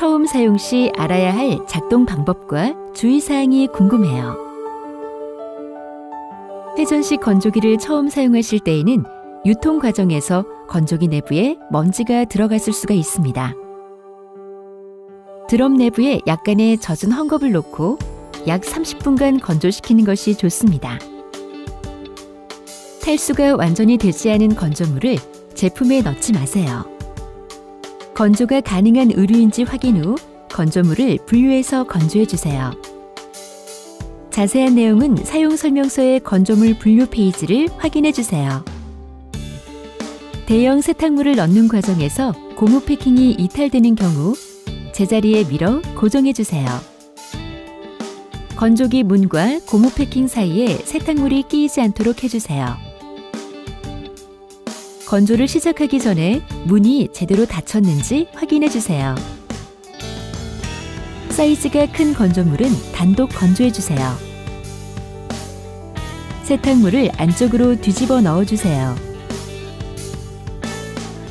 처음 사용 시 알아야 할 작동 방법과 주의사항이 궁금해요. 회전식 건조기를 처음 사용하실 때에는 유통 과정에서 건조기 내부에 먼지가 들어갔을 수가 있습니다. 드럼 내부에 약간의 젖은 헝겊을 놓고 약 30분간 건조시키는 것이 좋습니다. 탈수가 완전히 되지 않은 건조물을 제품에 넣지 마세요. 건조가 가능한 의류인지 확인 후 건조물을 분류해서 건조해 주세요. 자세한 내용은 사용 설명서의 건조물 분류 페이지를 확인해 주세요. 대형 세탁물을 넣는 과정에서 고무 패킹이 이탈되는 경우 제자리에 밀어 고정해 주세요. 건조기 문과 고무 패킹 사이에 세탁물이 끼이지 않도록 해주세요. 건조를 시작하기 전에 문이 제대로 닫혔는지 확인해 주세요. 사이즈가 큰 건조물은 단독 건조해 주세요. 세탁물을 안쪽으로 뒤집어 넣어 주세요.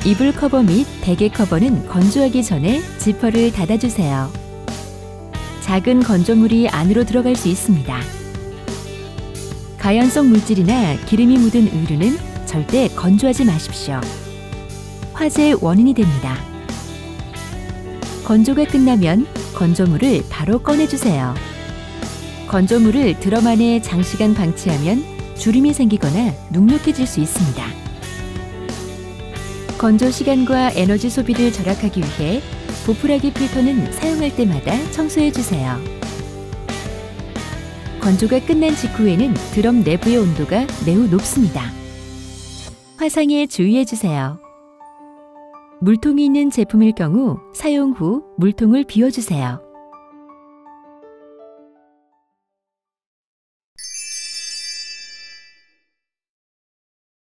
이불 커버 및 베개 커버는 건조하기 전에 지퍼를 닫아주세요. 작은 건조물이 안으로 들어갈 수 있습니다. 가연성 물질이나 기름이 묻은 의류는 절대 건조하지 마십시오. 화재의 원인이 됩니다. 건조가 끝나면 건조물을 바로 꺼내주세요. 건조물을 드럼 안에 장시간 방치하면 주름이 생기거나 눅눅해질 수 있습니다. 건조 시간과 에너지 소비를 절약하기 위해 보풀하기 필터는 사용할 때마다 청소해 주세요. 건조가 끝난 직후에는 드럼 내부의 온도가 매우 높습니다. 화상에 주의해 주세요. 물통이 있는 제품일 경우 사용 후 물통을 비워주세요.